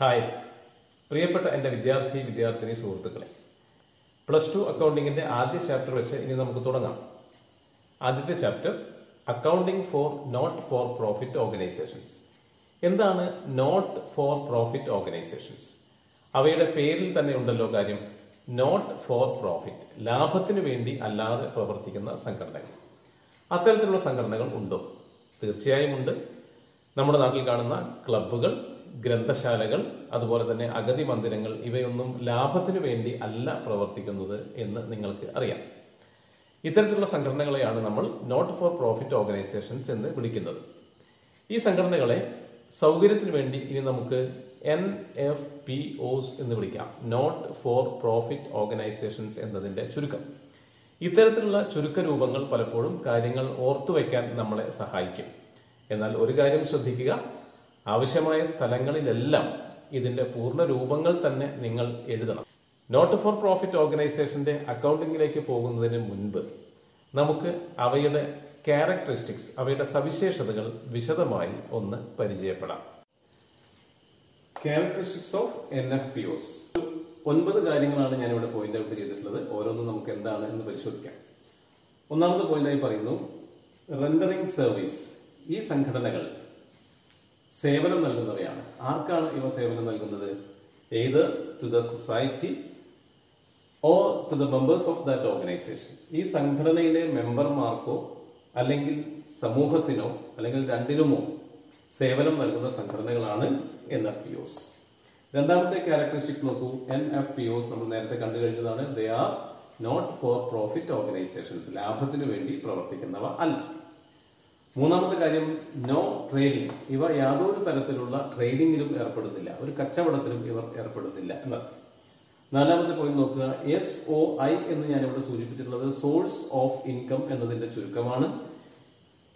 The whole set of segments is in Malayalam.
ഹായ്. പ്രിയപ്പെട്ട എന്റെ വിദ്യാർത്ഥി വിദ്യാർത്ഥിനി സുഹൃത്തുക്കളെ പ്ലസ് ടു അക്കൗണ്ടിങ്ങിന്റെ ആദ്യ ചാപ്റ്റർ വെച്ച് ഇനി നമുക്ക് തുടങ്ങാം. ആദ്യത്തെ chapter accounting for not for profit organisations. എന്താണ് നോട്ട് ഫോർ പ്രോഫിറ്റ് ഓർഗനൈസേഷൻസ്? അവയുടെ പേരിൽ തന്നെ ഉണ്ടല്ലോ കാര്യം നോട്ട് ഫോർ പ്രോഫിറ്റ് ലാഭത്തിനു വേണ്ടി അല്ലാതെ പ്രവർത്തിക്കുന്ന സംഘടനകൾ. അത്തരത്തിലുള്ള സംഘടനകൾ ഉണ്ടോ? തീർച്ചയായും ഉണ്ട്. നമ്മുടെ നാട്ടിൽ കാണുന്ന ക്ലബ്ബുകൾ ഗ്രന്ഥശാലകൾ അതുപോലെ തന്നെ അഗതി മന്ദിരങ്ങൾ ഇവയൊന്നും ലാഭത്തിനു വേണ്ടി അല്ല പ്രവർത്തിക്കുന്നത് എന്ന് നിങ്ങൾക്ക് അറിയാം. ഇത്തരത്തിലുള്ള സംഘടനകളെയാണ് നമ്മൾ നോട്ട് ഫോർ പ്രോഫിറ്റ് ഓർഗനൈസേഷൻസ് എന്ന് വിളിക്കുന്നത്. ഈ സംഘടനകളെ സൗകര്യത്തിന് വേണ്ടി ഇനി നമുക്ക് എൻ എഫ് പി ഒസ് എന്ന് വിളിക്കാം. നോട്ട് ഫോർ പ്രോഫിറ്റ് ഓർഗനൈസേഷൻസ് എന്നതിന്റെ ചുരുക്കം. ഇത്തരത്തിലുള്ള ചുരുക്ക രൂപങ്ങൾ പലപ്പോഴും കാര്യങ്ങൾ ഓർത്തുവെക്കാൻ നമ്മളെ സഹായിക്കും. എന്നാൽ ഒരു കാര്യം ശ്രദ്ധിക്കുക ആവശ്യമായ സ്ഥലങ്ങളിലെല്ലാം ഇതിന്റെ പൂർണ രൂപങ്ങൾ തന്നെ നിങ്ങൾ എഴുതണം. നോട്ട് ഫോർ പ്രോഫിറ്റ് ഓർഗനൈസേഷന്റെ അക്കൗണ്ടിങ്ങിലേക്ക് പോകുന്നതിന് മുൻപ് നമുക്ക് അവയുടെ ക്യാരക്ടറിസ്റ്റിക്സ് അവയുടെ സവിശേഷതകൾ വിശദമായി ഒന്ന് പരിചയപ്പെടാം. Characteristics of N F P Os ഒൻപത് കാര്യങ്ങളാണ് ഞാൻ ഇവിടെ പോയിന്റ് ഔട്ട് ചെയ്തിട്ടുള്ളത്. ഓരോന്നും നമുക്ക് എന്താണ് എന്ന് പരിശോധിക്കാം. ഒന്നാമത്തെ പോയിന്റായി പറയുന്നു റെൻഡറിംഗ് സർവീസ് ഈ സംഘടനകൾ സേവനം നൽകുന്നവയാണ്. ആർക്കാണ് ഇവ സേവനം നൽകുന്നത്? ഏത്? To the society or to the members of that organisation ഈ സംഘടനയിലെ മെമ്പർമാർക്കോ അല്ലെങ്കിൽ സമൂഹത്തിനോ അല്ലെങ്കിൽ രണ്ടിനുമോ സേവനം നൽകുന്ന സംഘടനകളാണ് എൻ എഫ് പി ഒസ് രണ്ടാമത്തെ ക്യാരക്ടറിസ്റ്റിക്സ് നോക്കൂ. എൻ എഫ് പി ഒസ് നമ്മൾ നേരത്തെ കണ്ടു കഴിഞ്ഞതാണ്. They are not for profit organisations ലാഭത്തിന് വേണ്ടി പ്രവർത്തിക്കുന്നവ അല്ല. മൂന്നാമത്തെ കാര്യം നോ ട്രേഡിംഗ് ഇവർ യാതൊരു തരത്തിലുള്ള ട്രേഡിംഗിലും ഏർപ്പെടുന്നില്ല. ഒരു കച്ചവടത്തിലും ഇവർ ഏർപ്പെടുന്നില്ല എന്നർത്ഥം നാലാമത്തെ പോയിന്റ് നോക്കുക. എസ് ഒ ഐ എന്ന് ഞാൻ ഇവിടെ സൂചിപ്പിച്ചിട്ടുള്ളത് സോഴ്സ് ഓഫ് ഇൻകം എന്നതിന്റെ ചുരുക്കമാണ്.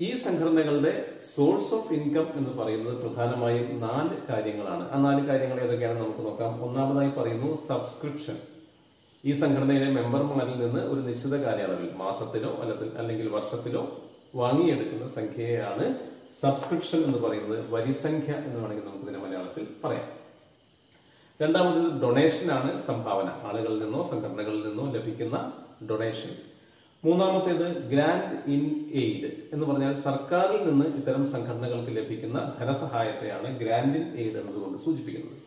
ഈ സംഘടനകളുടെ സോഴ്സ് ഓഫ് ഇൻകം എന്ന് പറയുന്നത് പ്രധാനമായും നാല് കാര്യങ്ങളാണ്. ആ നാല് കാര്യങ്ങൾ ഏതൊക്കെയാണെന്ന് നമുക്ക് നോക്കാം. ഒന്നാമതായി പറയുന്നു സബ്സ്ക്രിപ്ഷൻ ഈ സംഘടനയിലെ മെമ്പർമാരിൽ നിന്ന് ഒരു നിശ്ചിത കാലയളവിൽ മാസത്തിലോ അല്ലെങ്കിൽ വർഷത്തിലോ വാങ്ങിയെടുക്കുന്ന സംഖ്യയാണ് സബ്സ്ക്രിപ്ഷൻ എന്ന് പറയുന്നത് വരിസംഖ്യ എന്ന് വേണമെങ്കിൽ നമുക്ക് ഇതിനെ മലയാളത്തിൽ പറയാം. രണ്ടാമത് ആണ് സംഭാവന. ആളുകളിൽ നിന്നോ സംഘടനകളിൽ നിന്നോ ലഭിക്കുന്ന ഡൊണേഷൻ മൂന്നാമത്തേത് ഗ്രാൻഡ് ഇൻ എയ്ഡ് എന്ന് പറഞ്ഞാൽ സർക്കാരിൽ നിന്ന് ഇത്തരം സംഘടനകൾക്ക് ലഭിക്കുന്ന ധനസഹായത്തെയാണ് ഗ്രാൻഡ് ഇൻ എയ്ഡ് എന്നതുകൊണ്ട് സൂചിപ്പിക്കുന്നത്.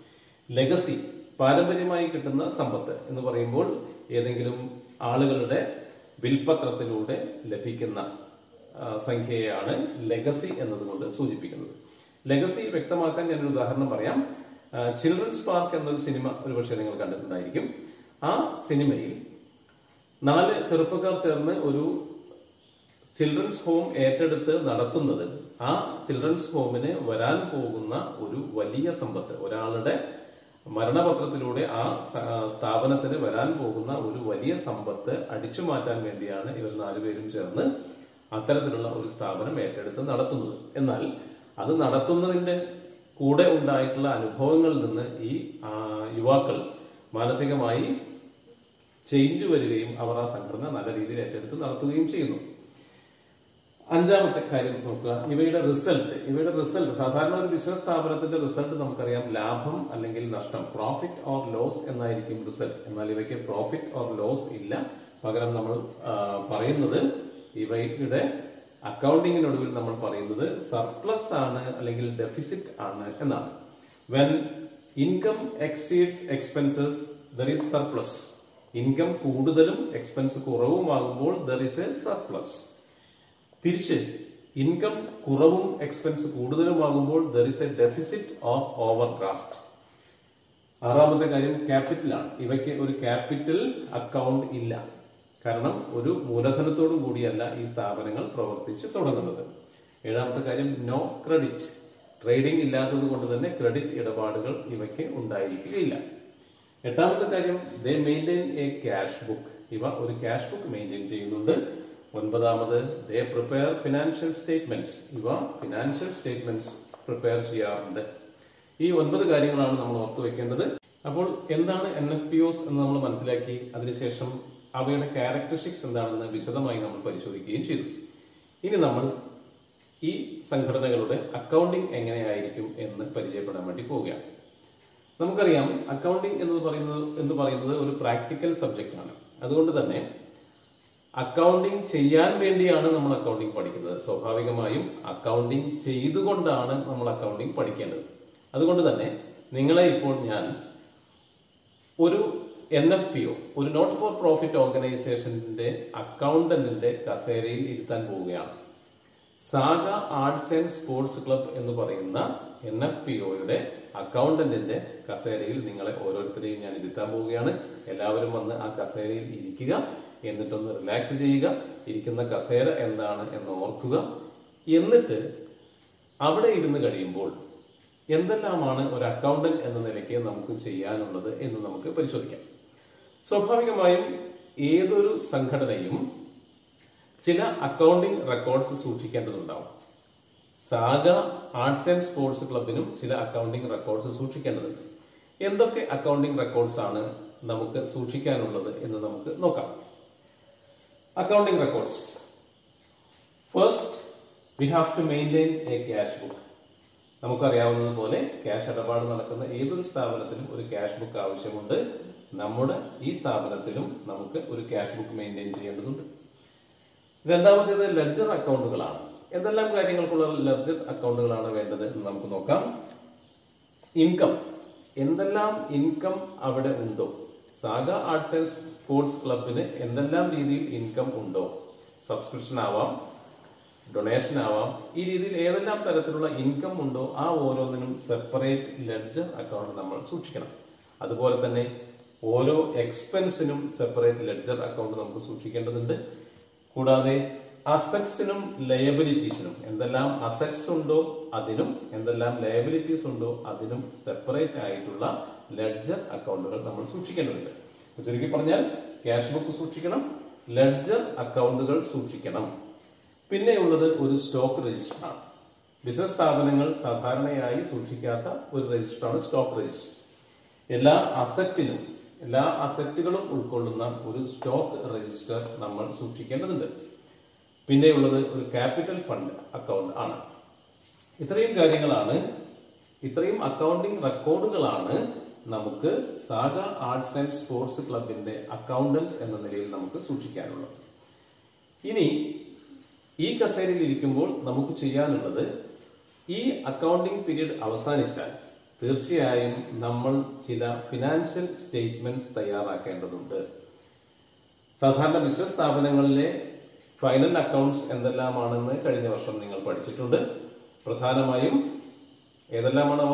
ലെഗസി പാരമ്പര്യമായി കിട്ടുന്ന സമ്പത്ത് എന്ന് പറയുമ്പോൾ ഏതെങ്കിലും ആളുകളുടെ വിൽപത്രത്തിലൂടെ ലഭിക്കുന്ന സംഖ്യയാണ് ലെഗസി എന്നതുകൊണ്ട് സൂചിപ്പിക്കുന്നത്. ലെഗസി വ്യക്തമാക്കാൻ ഞാനൊരു ഉദാഹരണം പറയാം. ചിൽഡ്രൻസ് പാർക്ക് എന്നൊരു സിനിമ ഒരുപക്ഷെ നിങ്ങൾ കണ്ടിട്ടുണ്ടായിരിക്കും. ആ സിനിമയിൽ നാല് ചെറുപ്പക്കാർ ചേർന്ന് ഒരു ചിൽഡ്രൻസ് ഹോം ഏറ്റെടുത്ത് നടത്തുന്നത് ആ ചിൽഡ്രൻസ് ഹോമിന് വരാൻ പോകുന്ന ഒരു വലിയ സമ്പത്ത് ഒരാളുടെ മരണപത്രത്തിലൂടെ ആ സ്ഥാപനത്തിന് വരാൻ പോകുന്ന ഒരു വലിയ സമ്പത്ത് അടിച്ചു മാറ്റാൻ വേണ്ടിയാണ് ഇവർ നാലുപേരും ചേർന്ന് അത്തരത്തിലുള്ള ഒരു സ്ഥാപനം ഏറ്റെടുത്ത് നടത്തുന്നത്. എന്നാൽ അത് നടത്തുന്നതിന്റെ കൂടെ ഉണ്ടായിട്ടുള്ള അനുഭവങ്ങളിൽ നിന്ന് ഈ യുവാക്കൾ മാനസികമായി ചേഞ്ച് വരികയും അവർ ആ സംഘടന നല്ല രീതിയിൽ ഏറ്റെടുത്ത് നടത്തുകയും ചെയ്യുന്നു. അഞ്ചാമത്തെ കാര്യം നോക്കുക. ഇവയുടെ റിസൾട്ട് ഇവയുടെ റിസൾട്ട് സാധാരണ ഒരു ബിസിനസ് സ്ഥാപനത്തിന്റെ റിസൾട്ട് നമുക്കറിയാം ലാഭം അല്ലെങ്കിൽ നഷ്ടം. പ്രോഫിറ്റ് ഓർ ലോസ് എന്നായിരിക്കും റിസൾട്ട് എന്നാൽ ഇവയ്ക്ക് പ്രോഫിറ്റ് ഓർ ലോസ് ഇല്ല. പകരം നമ്മൾ പറയുന്നത് ഇവയുടെ അക്കൗണ്ടിങ്ങിനൊടുവിൽ നമ്മൾ പറയുന്നത് സർപ്ലസ് ആണ് അല്ലെങ്കിൽ ഡെഫിസിറ്റ് ആണ് എന്നാണ്. When income exceeds expenses there is surplus income കൂടുതലും എക്സ്പെൻസ് കുറവും ആകുമ്പോൾ ദർ ഇസ് എ സർപ്ലസ് തിരിച്ച് ഇൻകം കുറവും എക്സ്പെൻസ് കൂടുതലും ആകുമ്പോൾ there is a deficit of overdraft ആറാമത്തെ കാര്യം ക്യാപിറ്റലാണ് ഇവയ്ക്ക് ഒരു ക്യാപിറ്റൽ അക്കൗണ്ട് ഇല്ല. കാരണം ഒരു മൂലധനത്തോടു കൂടിയല്ല ഈ സ്ഥാപനങ്ങൾ പ്രവർത്തിച്ച് തുടങ്ങുന്നത്. ഏഴാമത്തെ കാര്യം നോ ക്രെഡിറ്റ് ട്രേഡിംഗ് ഇല്ലാത്തത് കൊണ്ട് തന്നെ ക്രെഡിറ്റ് ഇടപാടുകൾ ഇവയ്ക്ക് ഉണ്ടായിരിക്കുകയില്ല. എട്ടാമത്തെ കാര്യം they maintain a cash book ഇവ ഒരു ക്യാഷ് ബുക്ക് മെയിന്റെയിൻ ചെയ്യുന്നുണ്ട്. ഒൻപതാമത് ദേ പ്രിപ്പയർ ഫിനാൻഷ്യൽ സ്റ്റേറ്റ്മെന്റ്സ് ഇവ ഫിനാൻഷ്യൽ സ്റ്റേറ്റ്മെന്റ്സ് പ്രിപ്പയർ ചെയ്യാറുണ്ട്. ഈ ഒൻപത് കാര്യങ്ങളാണ് നമ്മൾ ഓർത്തു വെക്കേണ്ടത് അപ്പോൾ എന്താണ് എൻ എഫ് പി ഒസ് എന്ന് നമ്മൾ മനസ്സിലാക്കി? അതിനുശേഷം അവയുടെ ക്യാരക്ടറിസ്റ്റിക്സ് എന്താണെന്ന് വിശദമായി നമ്മൾ പരിശോധിക്കുകയും ചെയ്തു. ഇനി നമ്മൾ ഈ സംഘടനകളുടെ അക്കൗണ്ടിംഗ് എങ്ങനെയായിരിക്കും എന്ന് പരിചയപ്പെടാൻ വേണ്ടി പോവുകയാണ്. നമുക്കറിയാം അക്കൗണ്ടിംഗ് എന്ന് പറയുന്നത് എന്ന് പറയുന്നത് ഒരു പ്രാക്ടിക്കൽ സബ്ജക്റ്റ് ആണ്. അതുകൊണ്ട് തന്നെ അക്കൗണ്ടിംഗ് ചെയ്യാൻ വേണ്ടിയാണ് നമ്മൾ അക്കൗണ്ടിംഗ് പഠിക്കുന്നത്. സ്വാഭാവികമായും അക്കൗണ്ടിംഗ് ചെയ്തുകൊണ്ടാണ് നമ്മൾ അക്കൗണ്ടിംഗ് പഠിക്കേണ്ടത്. അതുകൊണ്ട് തന്നെ നിങ്ങളെ ഇപ്പോൾ ഞാൻ ഒരു എൻ എഫ് പി ഒ ഒരു നോട്ട് ഫോർ പ്രോഫിറ്റ് ഓർഗനൈസേഷന്റെ അക്കൗണ്ടന്റിന്റെ കസേരയിൽ ഇരുത്താൻ പോവുകയാണ്. Saga arts and sports club എന്ന് പറയുന്ന എൻ എഫ് പി ഒയുടെ അക്കൗണ്ടന്റിന്റെ കസേരയിൽ നിങ്ങളെ ഓരോരുത്തരെയും ഞാൻ ഇരുത്താൻ പോവുകയാണ്. എല്ലാവരും വന്ന് ആ കസേരയിൽ ഇരിക്കുക എന്നിട്ടൊന്ന് റിലാക്സ് ചെയ്യുക ഇരിക്കുന്ന കസേര എന്താണ് എന്ന് ഓർക്കുക. എന്നിട്ട് അവിടെ ഇരുന്ന് കഴിയുമ്പോൾ എന്തെല്ലാമാണ് ഒരു അക്കൗണ്ടന്റ് എന്ന നിലയ്ക്ക് നമുക്ക് ചെയ്യാനുള്ളത് എന്ന് നമുക്ക് പരിശോധിക്കാം. സ്വാഭാവികമായും ഏതൊരു സംഘടനയും ചില അക്കൗണ്ടിംഗ് റെക്കോർഡ്സ് സൂക്ഷിക്കേണ്ടതുണ്ടാവും. സാഗ ആർട്സ് ആൻഡ് സ്പോർട്സ് ക്ലബിനും ചില അക്കൗണ്ടിംഗ് റെക്കോർഡ്സ് സൂക്ഷിക്കേണ്ടതുണ്ട്. എന്തൊക്കെ അക്കൗണ്ടിംഗ് റെക്കോർഡ്സ് ആണ് നമുക്ക് സൂക്ഷിക്കാനുള്ളത് എന്ന് നമുക്ക് നോക്കാം. Accounting records first we have to maintain a cash book നമുക്കറിയാവുന്നതുപോലെ ക്യാഷ് ഇടപാട് നടക്കുന്ന ഏതൊരു സ്ഥാപനത്തിനും ഒരു ക്യാഷ് ബുക്ക് ആവശ്യമുണ്ട്. നമ്മുടെ ഈ സ്ഥാപനത്തിലും നമുക്ക് ഒരു ക്യാഷ് ബുക്ക് മെയിന്റെയിൻ ചെയ്യേണ്ടതുണ്ട്. രണ്ടാമത്തേത് ലെഡ്ജർ അക്കൗണ്ടുകളാണ്. എന്തെല്ലാം കാര്യങ്ങൾക്കുള്ള ലെഡ്ജർ അക്കൗണ്ടുകളാണ് വേണ്ടത് എന്ന് നമുക്ക് നോക്കാം. ഇൻകം എന്തെല്ലാം ഇൻകം അവിടെ ഉണ്ടോ? സാഗ ആർട്സ് ആൻഡ് സ്പോർട്സ് ക്ലബിന് എന്തെല്ലാം രീതിയിൽ ഇൻകം ഉണ്ടോ? സബ്സ്ക്രിപ്ഷൻ ആവാം ഡൊണേഷൻ ആവാം. ഈ രീതിയിൽ ഏതെല്ലാം തരത്തിലുള്ള ഇൻകം ഉണ്ടോ? ആ ഓരോന്നിനും സെപ്പറേറ്റ് ലെഡ്ജർ അക്കൗണ്ട് നമ്മൾ സൂക്ഷിക്കണം. അതുപോലെ തന്നെ ഓരോ എക്സ്പെൻസിനും സെപ്പറേറ്റ് ലെഡ്ജർ അക്കൗണ്ട് നമുക്ക് സൂക്ഷിക്കേണ്ടതുണ്ട്. കൂടാതെ അസറ്റ്സിനും ലയബിലിറ്റീസിനും എന്തെല്ലാം അസറ്റ്സ് ഉണ്ടോ അതിനും എന്തെല്ലാം ലയബിലിറ്റീസ് ഉണ്ടോ അതിനും സെപ്പറേറ്റ് ആയിട്ടുള്ള ലെഡ്ജർ അക്കൗണ്ടുകൾ നമ്മൾ സൂക്ഷിക്കേണ്ടതുണ്ട്. ചുരുക്കി പറഞ്ഞാൽ ക്യാഷ് ബുക്ക് സൂക്ഷിക്കണം ലെഡ്ജർ അക്കൗണ്ടുകൾ സൂക്ഷിക്കണം. പിന്നെയുള്ളത് ഒരു സ്റ്റോക്ക് രജിസ്റ്റർ ആണ്. ബിസിനസ് സ്ഥാപനങ്ങൾ സാധാരണയായി സൂക്ഷിക്കാത്ത ഒരു രജിസ്റ്ററാണ് സ്റ്റോക്ക് രജിസ്റ്റർ എല്ലാ അസറ്റിനും എല്ലാ അസറ്റുകളും ഉൾക്കൊള്ളുന്ന ഒരു സ്റ്റോക്ക് രജിസ്റ്റർ നമ്മൾ സൂക്ഷിക്കേണ്ടതുണ്ട്. പിന്നെയുള്ളത് ഒരു ക്യാപിറ്റൽ ഫണ്ട് അക്കൗണ്ട് ആണ്. ഇത്രയും കാര്യങ്ങളാണ്. ഇത്രയും അക്കൗണ്ടിംഗ് റെക്കോർഡുകളാണ് നമുക്ക് സാഗ ആർട്സ് ആൻഡ് സ്പോർട്സ് ക്ലബിന്റെ അക്കൗണ്ടൻസ് എന്ന നിലയിൽ നമുക്ക് സൂക്ഷിക്കാനുള്ളത്. ഇനി ഈ കസേരയിൽ ഇരിക്കുമ്പോൾ നമുക്ക് ചെയ്യാനുള്ളത് ഈ അക്കൗണ്ടിംഗ് പീരീഡ് അവസാനിച്ചാൽ തീർച്ചയായും നമ്മൾ ചില ഫിനാൻഷ്യൽ സ്റ്റേറ്റ്മെന്റ്സ് തയ്യാറാക്കേണ്ടതുണ്ട്. സാധാരണ ബിസിനസ് സ്ഥാപനങ്ങളിലെ ഫൈനൽ അക്കൗണ്ട്സ് എന്തെല്ലാമാണെന്ന് കഴിഞ്ഞ വർഷം നിങ്ങൾ പഠിച്ചിട്ടുണ്ട്. പ്രധാനമായും ഏതെല്ലാമാണ് അവ?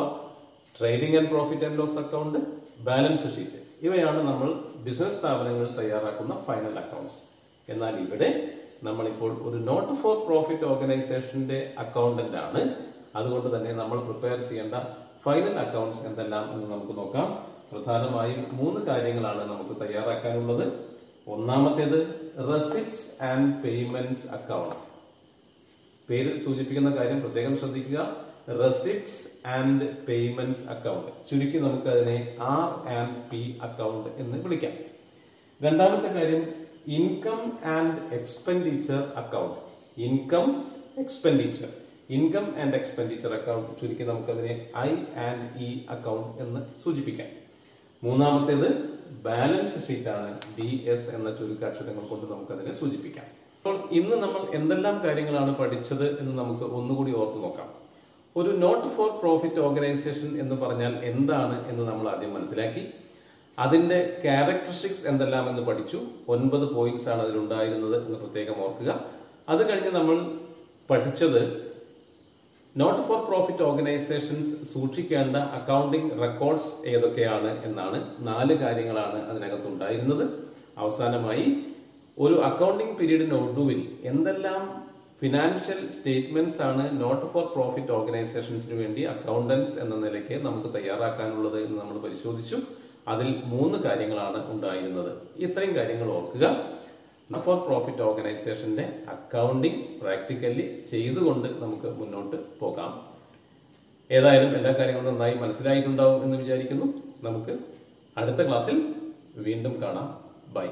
Trading and profit and loss account balance sheet ഇവയാണ് നമ്മൾ ബിസിനസ് സ്ഥാപനങ്ങളിൽ തയ്യാറാക്കുന്ന ഫൈനൽ അക്കൗണ്ട്സ് എന്നാൽ ഇവിടെ നമ്മളിപ്പോൾ ഒരു നോട്ട് ഫോർ പ്രോഫിറ്റ് ഓർഗനൈസേഷന്റെ അക്കൗണ്ടന്റ് ആണ്. അതുകൊണ്ട് തന്നെ നമ്മൾ പ്രിപ്പയർ ചെയ്യേണ്ട ഫൈനൽ അക്കൗണ്ട്സ് എന്തെല്ലാം എന്ന് നമുക്ക് നോക്കാം. പ്രധാനമായും മൂന്ന് കാര്യങ്ങളാണ് നമുക്ക് തയ്യാറാക്കാനുള്ളത്. ഒന്നാമത്തേത് റെസിപ്റ്റ്സ് ആൻഡ് പേയ്മെന്റ്സ് അക്കൗണ്ട് പേര് സൂചിപ്പിക്കുന്ന കാര്യം പ്രത്യേകം ശ്രദ്ധിക്കുക. റെസിപ്റ്റ്സ് ആൻഡ് പേയ്മെന്റ്സ് അക്കൗണ്ട് ചുരുക്കി നമുക്ക് അതിനെ ആർ ആൻഡ് പി അക്കൗണ്ട് എന്ന് വിളിക്കാം. രണ്ടാമത്തെ കാര്യം income and expenditure account income expenditure income and expenditure account ചുരുക്കി നമുക്കതിനെ ഐ ആൻഡ് ഇ അക്കൗണ്ട് എന്ന് സൂചിപ്പിക്കാം. മൂന്നാമത്തേത് ബാലൻസ് ഷീറ്റ് ആണ് ബി എസ് എന്ന ചുരുക്കാക്ഷരങ്ങൾ കൊണ്ട് നമുക്കതിനെ സൂചിപ്പിക്കാം. അപ്പോൾ ഇന്ന് നമ്മൾ എന്തെല്ലാം കാര്യങ്ങളാണ് പഠിച്ചത് എന്ന് നമുക്ക് ഒന്നുകൂടി ഓർത്തു നോക്കാം. ഒരു നോട്ട് ഫോർ പ്രോഫിറ്റ് ഓർഗനൈസേഷൻ എന്ന് പറഞ്ഞാൽ എന്താണ് എന്ന് നമ്മൾ ആദ്യം മനസ്സിലാക്കി. അതിന്റെ ക്യാരക്ടറിസ്റ്റിക്സ് എന്തെല്ലാം എന്ന് പഠിച്ചു. ഒൻപത് പോയിന്റ്സ് ആണ് അതിലുണ്ടായിരുന്നത് എന്ന് പ്രത്യേകം ഓർക്കുക. അത് കഴിഞ്ഞ് നമ്മൾ പഠിച്ചത് നോട്ട് ഫോർ പ്രോഫിറ്റ് ഓർഗനൈസേഷൻസ് സൂക്ഷിക്കേണ്ട അക്കൗണ്ടിംഗ് റെക്കോർഡ്സ് ഏതൊക്കെയാണ് എന്നാണ് നാല് കാര്യങ്ങളാണ് അതിനകത്ത് ഉണ്ടായിരുന്നത് അവസാനമായി ഒരു അക്കൗണ്ടിംഗ് പീരീഡിന് ഒടുവിൽ എന്തെല്ലാം ഫിനാൻഷ്യൽ സ്റ്റേറ്റ്മെന്റ്സ് ആണ് നോട്ട് ഫോർ പ്രോഫിറ്റ് ഓർഗനൈസേഷൻസിന് വേണ്ടി അക്കൗണ്ടൻസ് എന്ന നിലയ്ക്ക് നമുക്ക് തയ്യാറാക്കാനുള്ളത് എന്ന് നമ്മൾ പരിശോധിച്ചു. അതിൽ മൂന്ന് കാര്യങ്ങളാണ് ഉണ്ടായിരുന്നത്. ഇത്രയും കാര്യങ്ങൾ ഓർക്കുക. ഫോർ പ്രോഫിറ്റ് ഓർഗനൈസേഷന്റെ അക്കൗണ്ടിങ് പ്രാക്ടിക്കലി ചെയ്തുകൊണ്ട് നമുക്ക് മുന്നോട്ട് പോകാം. ഏതായാലും എല്ലാ കാര്യങ്ങളും നന്നായി മനസ്സിലായിട്ടുണ്ടാവും എന്ന് വിചാരിക്കുന്നു. നമുക്ക് അടുത്ത ക്ലാസ്സിൽ വീണ്ടും കാണാം. ബൈ